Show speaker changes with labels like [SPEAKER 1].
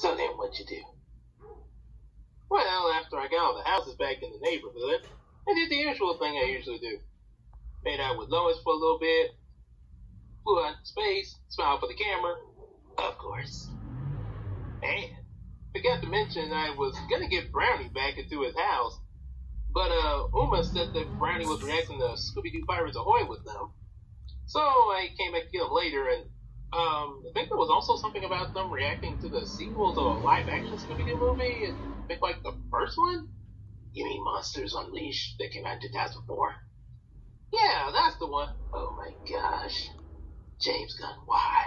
[SPEAKER 1] So then what you do? Well, after I got all the houses back in the neighborhood, I did the usual thing I usually do. Made out with Lois for a little bit, flew out into space, smiled for the camera, of course. And forgot to mention I was gonna get Brownny back into his house, but uh, Uma said that Brownny was reacting to Scooby Doo Pirates Ahoy with them. So I came back to him later, and um, I think there was also something about them reacting to the sequel to a live action Scooby Doo movie. I think like the first one. You mean Monsters Unleashed that came out in 2004? Yeah, that's the one. Oh my gosh. James Gunn, why?